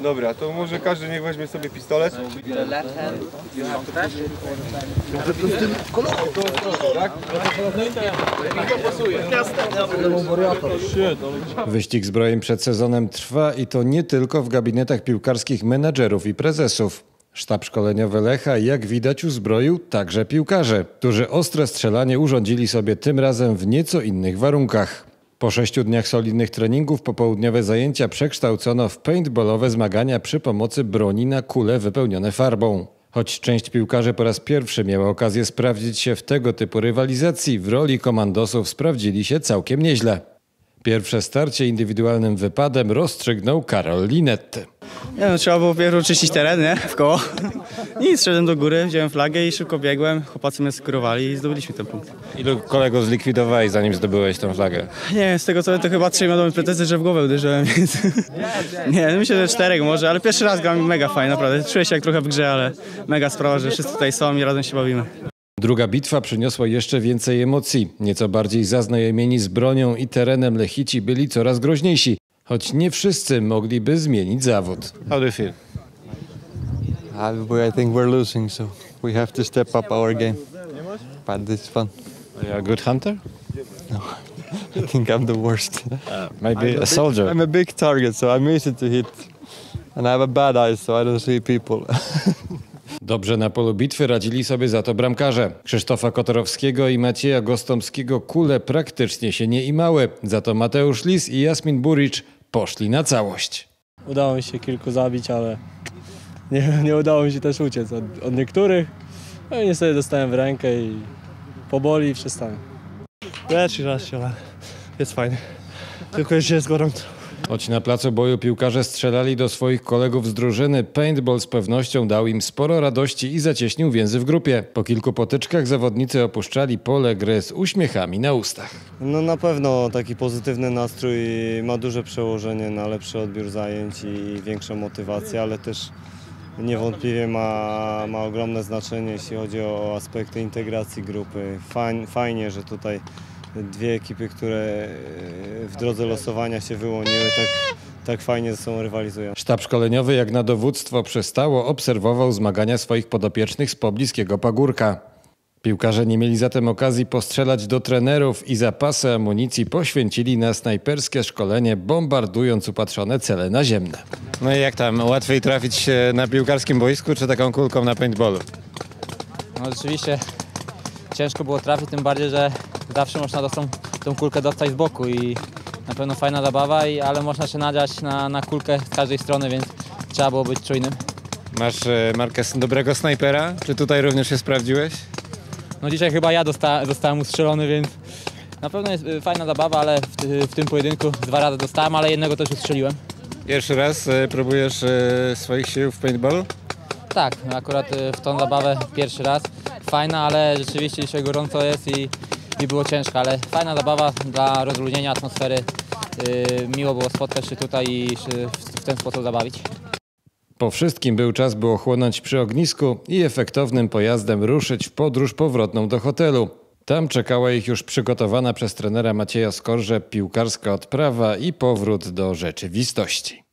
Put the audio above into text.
Dobra, to może każdy niech weźmie sobie pistolet. Wyścig zbrojeń przed sezonem trwa i to nie tylko w gabinetach piłkarskich menadżerów i prezesów. Sztab szkoleniowy Lecha, jak widać, uzbroił także piłkarze, którzy ostre strzelanie urządzili sobie tym razem w nieco innych warunkach. Po sześciu dniach solidnych treningów popołudniowe zajęcia przekształcono w paintballowe zmagania przy pomocy broni na kule wypełnione farbą. Choć część piłkarzy po raz pierwszy miała okazję sprawdzić się w tego typu rywalizacji, w roli komandosów sprawdzili się całkiem nieźle. Pierwsze starcie indywidualnym wypadem rozstrzygnął Karol Linetty. Nie no, trzeba było pierw czyścić teren, nie? W koło. Nic, szedłem do góry, wziąłem flagę i szybko biegłem. Chłopacy mnie skurowali i zdobyliśmy ten punkt. Ilu kolegów zlikwidowałeś zanim zdobyłeś tę flagę? Nie, z tego co wiem, to chyba trzej miałem pretensje, że w głowę uderzyłem, więc... Nie, myślę, że czterech może, ale pierwszy raz gram mega fajnie, naprawdę. Czuję się jak trochę w grze, ale mega sprawa, że wszyscy tutaj są i razem się bawimy. Druga bitwa przyniosła jeszcze więcej emocji. Nieco bardziej zaznajomieni z bronią i terenem Lechici byli coraz groźniejsi, choć nie wszyscy mogliby zmienić zawód. How do you feel? Uh, I think we're losing, so we have to step up our game. But it's fun. Are you a good hunter? I think I'm the worst. Maybe a soldier. I'm a big target, so I'm easy to hit. And I have a bad eye, so I don't see people. Dobrze na polu bitwy radzili sobie za to bramkarze. Krzysztofa Kotorowskiego i Macieja Gostomskiego kule praktycznie się nie imały. Za to Mateusz Lis i Jasmin Buric poszli na całość. Udało mi się kilku zabić, ale nie, nie udało mi się też uciec od, od niektórych. No i niestety dostałem w rękę i poboli i przestałem. Pierwszy raz się, ale jest fajnie. Tylko jeszcze jest gorąco. Choć na placu boju piłkarze strzelali do swoich kolegów z drużyny, paintball z pewnością dał im sporo radości i zacieśnił więzy w grupie. Po kilku potyczkach zawodnicy opuszczali pole gry z uśmiechami na ustach. No na pewno taki pozytywny nastrój ma duże przełożenie na lepszy odbiór zajęć i większą motywację, ale też niewątpliwie ma, ma ogromne znaczenie, jeśli chodzi o aspekty integracji grupy. Fajn, fajnie, że tutaj dwie ekipy, które w drodze losowania się wyłoniły, tak, tak fajnie ze sobą rywalizują. Sztab szkoleniowy, jak na dowództwo przystało, obserwował zmagania swoich podopiecznych z pobliskiego pagórka. Piłkarze nie mieli zatem okazji postrzelać do trenerów i zapasy amunicji poświęcili na snajperskie szkolenie, bombardując upatrzone cele naziemne. No i jak tam, łatwiej trafić na piłkarskim boisku, czy taką kulką na paintballu? No rzeczywiście ciężko było trafić, tym bardziej, że zawsze można tą, tą kulkę dostać z boku i na pewno fajna zabawa, i, ale można się nadziać na, na kulkę z każdej strony, więc trzeba było być czujnym. Masz e, markę dobrego snajpera? Czy tutaj również się sprawdziłeś? No dzisiaj chyba ja dosta, zostałem ustrzelony, więc na pewno jest y, fajna zabawa, ale w, ty- w tym pojedynku dwa razy dostałem, ale jednego też ustrzeliłem. Pierwszy raz e, próbujesz e, swoich sił w paintballu? Tak, akurat w tą zabawę pierwszy raz. Fajna, ale rzeczywiście dzisiaj gorąco jest i, i było ciężko, ale fajna zabawa dla rozluźnienia atmosfery. Y, Miło było spotkać się tutaj i w ten sposób zabawić. Po wszystkim był czas, by ochłonąć przy ognisku i efektownym pojazdem ruszyć w podróż powrotną do hotelu. Tam czekała ich już przygotowana przez trenera Macieja Skorże piłkarska odprawa i powrót do rzeczywistości.